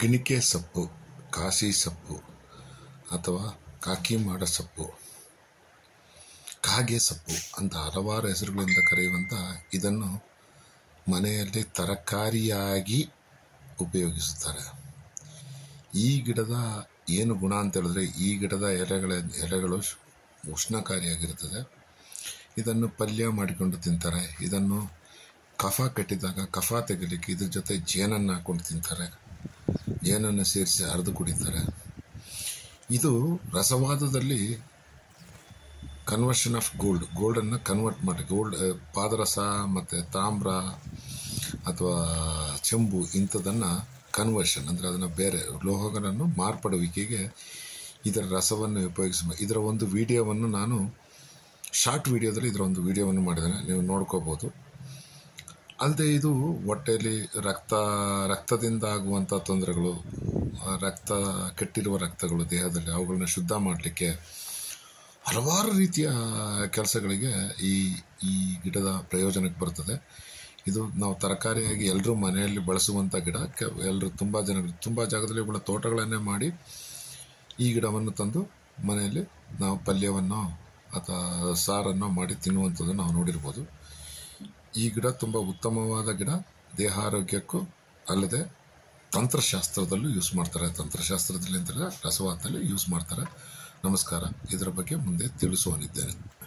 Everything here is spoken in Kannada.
ಗಿಣಿಕೆ ಸೊಪ್ಪು, ಕಾಸಿ ಸೊಪ್ಪು ಅಥವಾ ಕಾಕಿ ಮಾಡ ಸೊಪ್ಪು, ಕಾಗೆ ಸೊಪ್ಪು ಅಂತ ಹಲವಾರು ಹೆಸರುಗಳಿಂದ ಕರೆಯುವಂಥ ಇದನ್ನು ಮನೆಯಲ್ಲಿ ತರಕಾರಿಯಾಗಿ ಉಪಯೋಗಿಸುತ್ತಾರೆ. ಈ ಗಿಡದ ಏನು ಗುಣ ಅಂತ ಹೇಳಿದ್ರೆ ಈ ಗಿಡದ ಎಲೆಗಳ, ಎಲೆಗಳು ಉಷ್ಣಕಾರಿಯಾಗಿರುತ್ತದೆ. ಇದನ್ನು ಪಲ್ಯ ಮಾಡಿಕೊಂಡು ತಿಂತಾರೆ. ಇದನ್ನು ಕಫ ಕಟ್ಟಿದಾಗ, ಕಫ ತೆಗಿಲಿಕ್ಕೆ ಇದ್ರ ಜೊತೆ ಜೇನನ್ನು ಹಾಕೊಂಡು ತಿಂತಾರೆ. ಜೇನನ್ನು ಸೇರಿಸಿ ಅರೆದು ಕುಡಿತಾರೆ. ಇದು ರಸವಾದದಲ್ಲಿ ಕನ್ವರ್ಷನ್ ಆಫ್ ಗೋಲ್ಡ್ ಗೋಲ್ಡನ್ನು ಕನ್ವರ್ಟ್ ಮಾಡಿ. ಗೋಲ್ಡ್ ಪಾದರಸ ಮತ್ತು ತಾಮ್ರ ಅಥವಾ ಚೆಂಬು ಇಂಥದನ್ನು ಕನ್ವರ್ಷನ್ ಅಂದರೆ ಅದನ್ನು ಬೇರೆ ಲೋಹಗಳನ್ನು ಮಾರ್ಪಡುವಿಕೆಗೆ ಇದರ ರಸವನ್ನು ಉಪಯೋಗಿಸ ಇದರ ಒಂದು ವಿಡಿಯೋವನ್ನು ನಾನು ಶಾರ್ಟ್ ವಿಡಿಯೋದಲ್ಲಿ ಇದರ ಒಂದು ವಿಡಿಯೋವನ್ನು ಮಾಡಿದ್ದೇನೆ. ನೀವು ನೋಡ್ಕೋಬೋದು. ಅಲ್ಲದೆ ಇದು ಹೊಟ್ಟೆಯಲ್ಲಿ ರಕ್ತ ರಕ್ತದಿಂದ ಆಗುವಂಥ ತೊಂದರೆಗಳು ರಕ್ತ, ಕೆಟ್ಟಿರುವ ರಕ್ತಗಳು ದೇಹದಲ್ಲಿ ಅವುಗಳನ್ನ ಶುದ್ಧ ಮಾಡಲಿಕ್ಕೆ ಹಲವಾರು ರೀತಿಯ ಕೆಲಸಗಳಿಗೆ ಈ ಈ ಗಿಡದ ಪ್ರಯೋಜನಕ್ಕೆ ಬರ್ತದೆ. ಇದು ನಾವು ತರಕಾರಿಯಾಗಿ ಎಲ್ಲರೂ ಮನೆಯಲ್ಲಿ ಬಳಸುವಂಥ ಗಿಡ. ಎಲ್ಲರೂ ತುಂಬ ಜನ ತುಂಬ ಜಾಗದಲ್ಲಿ ಇವುಗಳ ತೋಟಗಳನ್ನೇ ಮಾಡಿ ಈ ಗಿಡವನ್ನು ತಂದು ಮನೆಯಲ್ಲಿ ನಾವು ಪಲ್ಯವನ್ನು ಅಥವಾ ಸಾರನ್ನು ಮಾಡಿ ತಿನ್ನುವಂಥದ್ದು ನಾವು ನೋಡಿರ್ಬೋದು. ಈ ಗಿಡ ತುಂಬ ಉತ್ತಮವಾದ ಗಿಡ. ದೇಹ ಆರೋಗ್ಯಕ್ಕೂ ಅಲ್ಲದೆ ತಂತ್ರಶಾಸ್ತ್ರದಲ್ಲೂ ಯೂಸ್ ಮಾಡ್ತಾರೆ. ತಂತ್ರಶಾಸ್ತ್ರದಲ್ಲಿ ಅಂತ ರಸವಾದದಲ್ಲಿ ಯೂಸ್ ಮಾಡ್ತಾರೆ. ನಮಸ್ಕಾರ. ಇದರ ಬಗ್ಗೆ ಮುಂದೆ ತಿಳಿಸುವನಿದ್ದೇನೆ